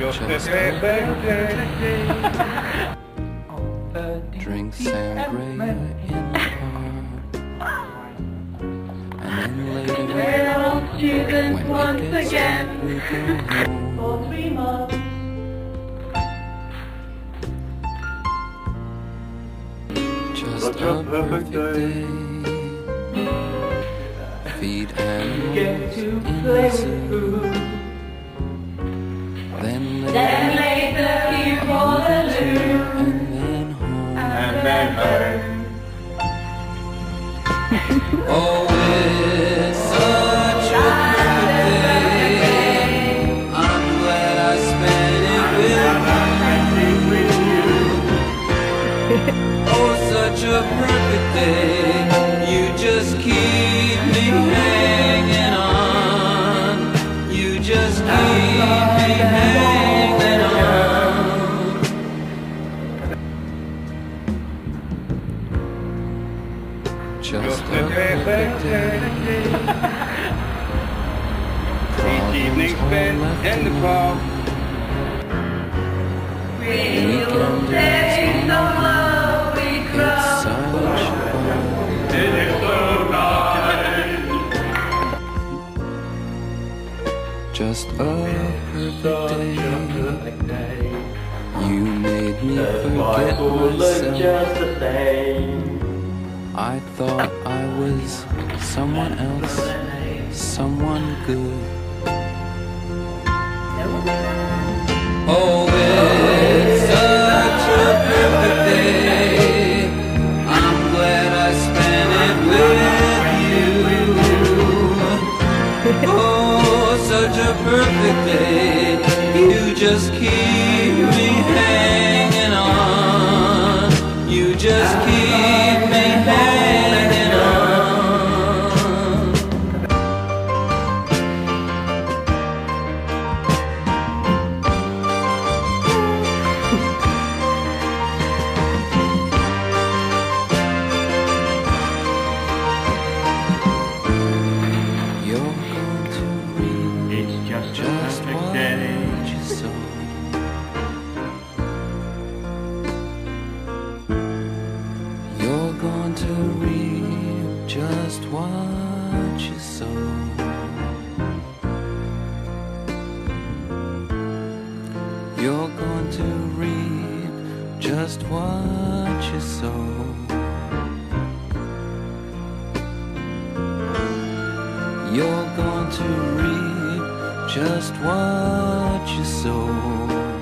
Your Just perfect day. Drink sangria in the park. And then later, students when once it gets again we go home. for three months. Just a perfect day. Feed animals in the zoo. Oh, it's such a perfect day. I'm glad I spend it with my family with you Oh, such a perfect day, you just keep me hanging Just a perfect day. Each evening spent in the park. We'll say so low we cry. such fun. It is so. Just a perfect day. You made me forget myself. I thought I was someone else, someone good. Oh, it's such a perfect day. I'm glad I spent it with you. Oh, such a perfect day. You just keep me hanging read just what you sow. You're going to read just what you sow. You're going to reap just what you sow.